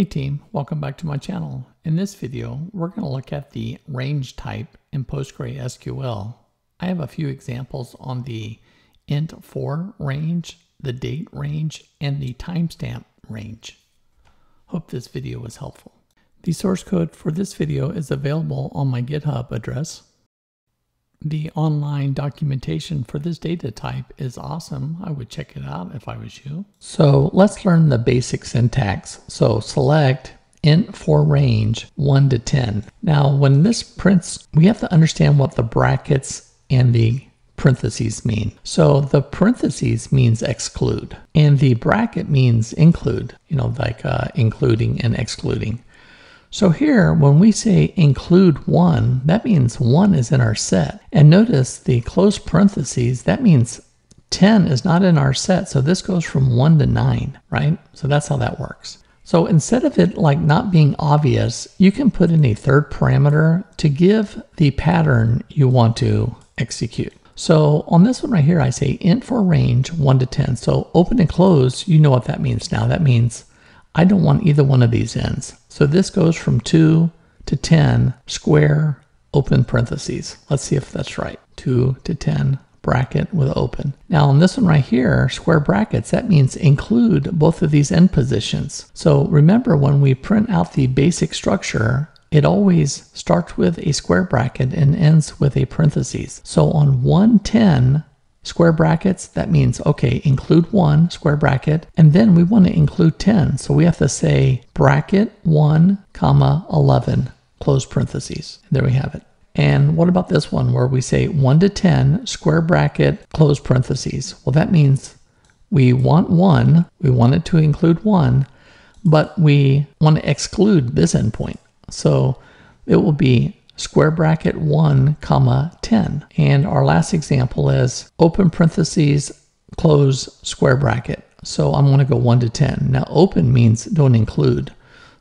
Hey team, welcome back to my channel. In this video, we're going to look at the range type in PostgreSQL. I have a few examples on the int4 range, the date range, and the timestamp range. Hope this video was helpful. The source code for this video is available on my GitHub address. The online documentation for this data type is awesome. I would check it out if I was you. So let's learn the basic syntax. So select int4 range 1 to 10. Now when this prints, we have to understand what the brackets and the parentheses mean. So the parentheses means exclude and the bracket means include, you know, like uh, including and excluding. So here, when we say include one, that means one is in our set. And notice the close parentheses, that means 10 is not in our set. So this goes from one to nine, right? So that's how that works. So instead of it like not being obvious, you can put in a third parameter to give the pattern you want to execute. So on this one right here, I say int4 range 1 to 10. So open and close, you know what that means now. That means I don't want either one of these ends. So this goes from 2 to 10, square, open parentheses. Let's see if that's right. 2 to 10, bracket with open. Now on this one right here, square brackets, that means include both of these end positions. So remember when we print out the basic structure, it always starts with a square bracket and ends with a parentheses. So on 110, square brackets, that means, okay, include 1 square bracket, and then we want to include 10. So we have to say bracket 1 comma 11 close parentheses. There we have it. And what about this one where we say 1 to 10 square bracket close parentheses? Well, that means we want 1, we want it to include 1, but we want to exclude this endpoint. So it will be square bracket 1 comma 10. And our last example is open parentheses, close square bracket. So I'm going to go 1 to 10. Now open means don't include.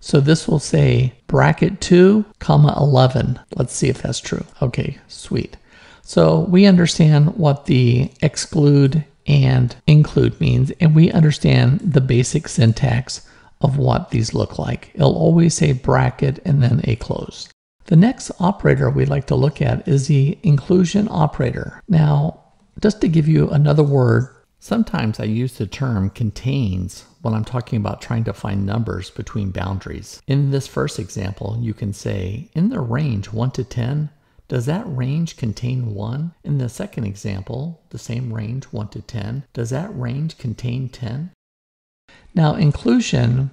So this will say bracket 2 comma 11. Let's see if that's true. Okay, sweet. So we understand what the exclude and include means, and we understand the basic syntax of what these look like. It'll always say bracket and then a close. The next operator we'd like to look at is the inclusion operator. Now, just to give you another word, sometimes I use the term contains when I'm talking about trying to find numbers between boundaries. In this first example, you can say, in the range 1 to 10, does that range contain 1? In the second example, the same range 1 to 10, does that range contain 10? Now, inclusion,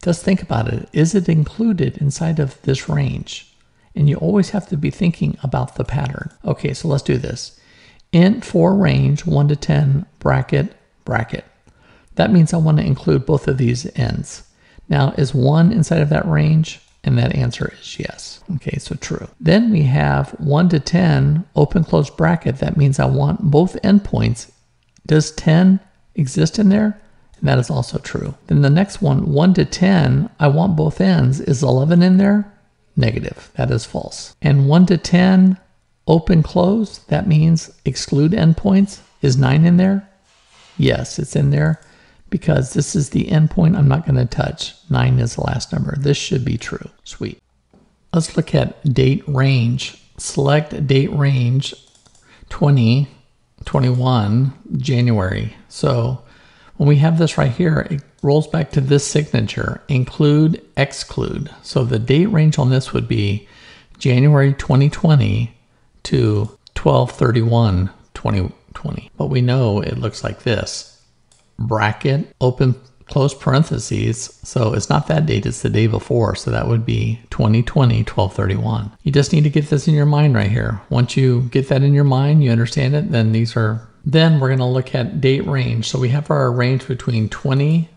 just think about it. Is it included inside of this range? And you always have to be thinking about the pattern. Okay, so let's do this. Int4 range 1 to 10 bracket bracket. That means I want to include both of these ends. Now, is 1 inside of that range? And that answer is yes. Okay, so true. Then we have 1 to 10 open close bracket. That means I want both endpoints. Does 10 exist in there? And that is also true. Then the next one, 1 to 10, I want both ends. Is 11 in there? Negative. That is false. And 1 to 10, open, close, that means exclude endpoints. Is 9 in there? Yes, it's in there because this is the endpoint I'm not going to touch. 9 is the last number. This should be true. Sweet. Let's look at date range. Select date range 20, 21, January. So when we have this right here, it rolls back to this signature, include, exclude. So the date range on this would be January 2020 to 1231 2020. But we know it looks like this. Bracket, open, close parentheses. So it's not that date, it's the day before. So that would be 2020 1231. You just need to get this in your mind right here. Once you get that in your mind, you understand it, then these are then we're going to look at date range. So we have our range between 20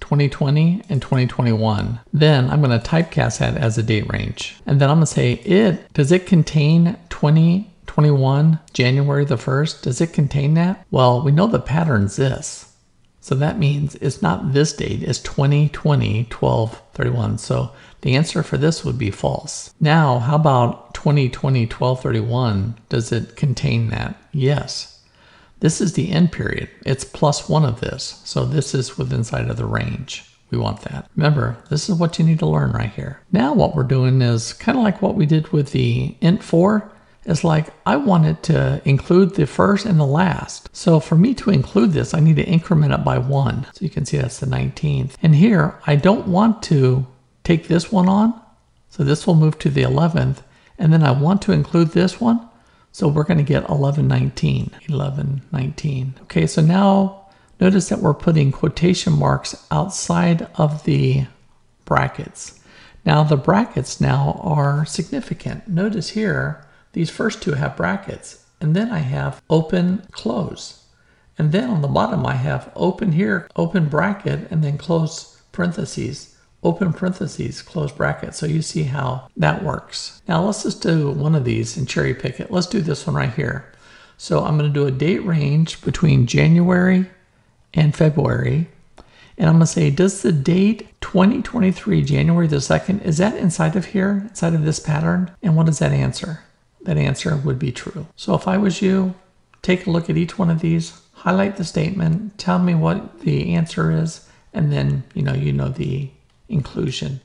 2020 and 2021. Then I'm going to typecast that as a date range. And then I'm going to say it, does it contain 2021 January the 1st? Does it contain that? Well, we know the pattern's this. So that means it's not this date, it's 2020 12 31. So the answer for this would be false. Now, how about 2020 12 31? Does it contain that? Yes. This is the end period. It's plus one of this. So this is within inside of the range. We want that. Remember, this is what you need to learn right here. Now what we're doing is kind of like what we did with the int4 is like I wanted to include the first and the last. So for me to include this, I need to increment it by one. So you can see that's the 19th. And here, I don't want to take this one on. So this will move to the 11th. And then I want to include this one. So we're going to get 1119, 1119. Okay, so now notice that we're putting quotation marks outside of the brackets. Now the brackets now are significant. Notice here, these first two have brackets. And then I have open, close. And then on the bottom I have open here, open bracket, and then close parentheses open parentheses, close bracket. So you see how that works. Now let's just do one of these and cherry pick it. Let's do this one right here. So I'm going to do a date range between January and February. And I'm going to say, does the date 2023, January the 2nd, is that inside of here, inside of this pattern? And what does that answer? That answer would be true. So if I was you, take a look at each one of these, highlight the statement, tell me what the answer is, and then, you know, you know the inclusion.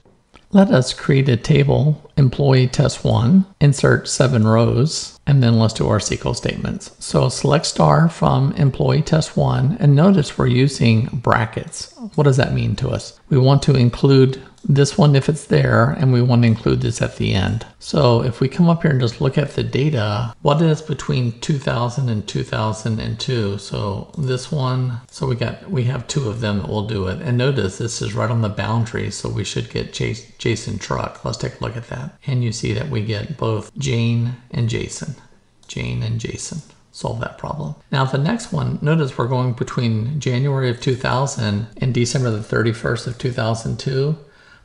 Let us create a table, employee test one, insert seven rows, and then let's do our SQL statements. So select star from employee test one, and notice we're using brackets. What does that mean to us? We want to include this one if it's there, and we want to include this at the end. So if we come up here and just look at the data, what is between 2000 and 2002? So this one, so we got, we have two of them that will do it. And notice this is right on the boundary, so we should get Jason Truck. Let's take a look at that. And you see that we get both Jane and Jason. Jane and Jason solve that problem. Now the next one, notice we're going between January of 2000 and December the 31st of 2002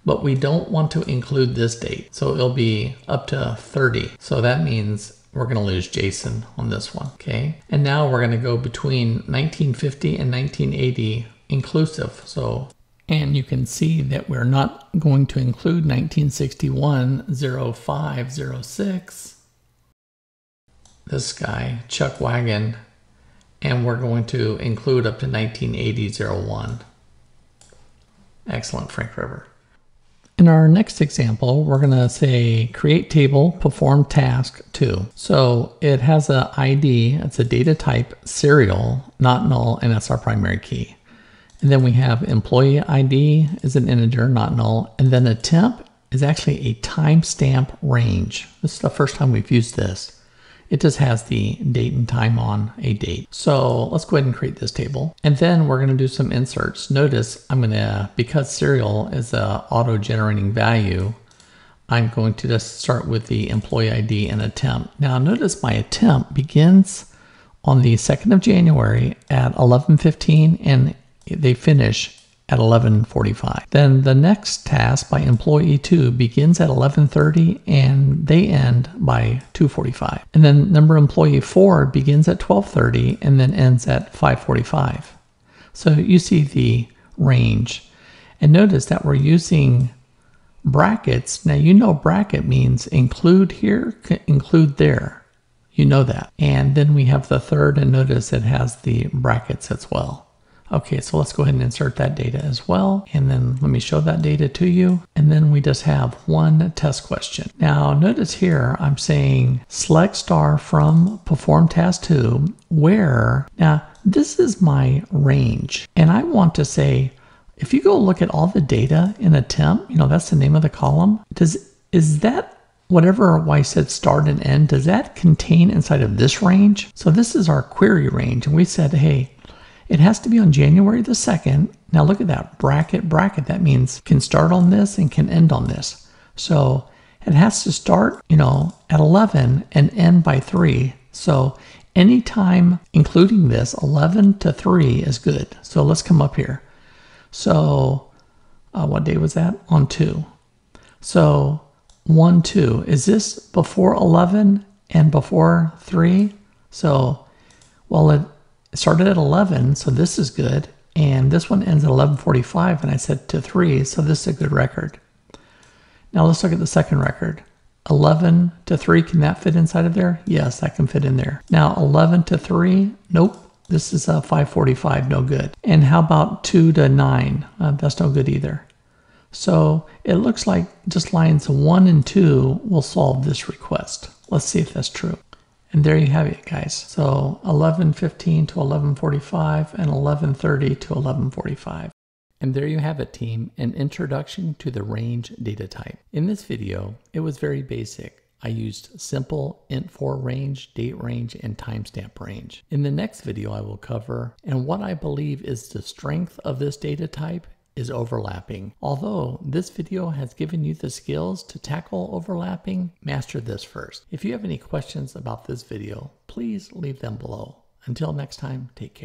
but we don't want to include this date. So it'll be up to 30. So that means we're going to lose Jason on this one. Okay. And now we're going to go between 1950 and 1980 inclusive. So and you can see that we're not going to include 1961 0506 this guy, Chuck Wagon, and we're going to include up to 1980 01. Excellent, Frank River. In our next example, we're going to say create table, perform task 2. So it has a ID, it's a data type serial, not null, and that's our primary key. And then we have employee ID is an integer, not null. And then a temp is actually a timestamp range. This is the first time we've used this it just has the date and time on a date. So let's go ahead and create this table. And then we're going to do some inserts. Notice I'm going to, because serial is a auto generating value, I'm going to just start with the employee ID and attempt. Now notice my attempt begins on the 2nd of January at 11.15 and they finish at 11:45. Then the next task by employee 2 begins at 11:30 and they end by 2:45. And then number employee 4 begins at 12:30 and then ends at 5:45. So you see the range. And notice that we're using brackets. Now you know bracket means include here, include there. You know that. And then we have the third and notice it has the brackets as well. Okay, so let's go ahead and insert that data as well. And then let me show that data to you. And then we just have one test question. Now notice here, I'm saying select star from perform task two, where, now this is my range. And I want to say, if you go look at all the data in a temp, you know, that's the name of the column. Does, is that whatever I said start and end, does that contain inside of this range? So this is our query range. And we said, hey, it has to be on January the 2nd. Now look at that bracket, bracket. That means can start on this and can end on this. So it has to start, you know, at 11 and end by 3. So any time, including this, 11 to 3 is good. So let's come up here. So uh, what day was that? On 2. So 1, 2. Is this before 11 and before 3? So, well, it it started at 11, so this is good. And this one ends at 11:45, and I said to three, so this is a good record. Now let's look at the second record. 11 to 3, can that fit inside of there? Yes, that can fit in there. Now 11 to 3, nope, This is a 545, no good. And how about 2 to 9? Uh, that's no good either. So it looks like just lines 1 and 2 will solve this request. Let's see if that's true. And there you have it, guys. So 11:15 to 11:45 and 11:30 to 11:45. And there you have it, team, an introduction to the range data type. In this video, it was very basic. I used simple int4 range, date range, and timestamp range. In the next video, I will cover and what I believe is the strength of this data type is overlapping. Although this video has given you the skills to tackle overlapping, master this first. If you have any questions about this video, please leave them below. Until next time, take care.